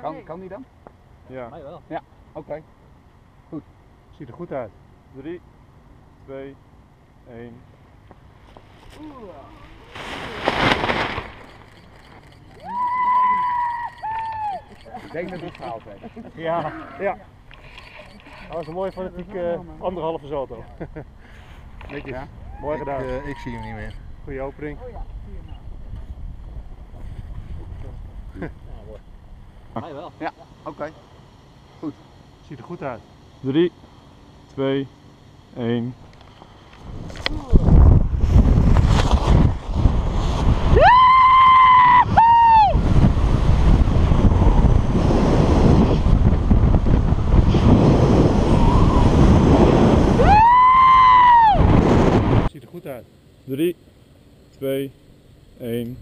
Kan, kan die dan? Ja, Mij wel. Oké. ziet er goed uit. 3, 2, 1. Ik denk dat het gehaald heeft. Ja, ja. Dat was een mooie fanatieke anderhalve salto. Netjes. Ja. Mooi gedaan. Ik, eh, ik zie hem niet meer. Goeie opening. Mij wel. Oké. Ziet er goed uit. 3, 2, 1. Ziet er goed uit. 3, 2, 1.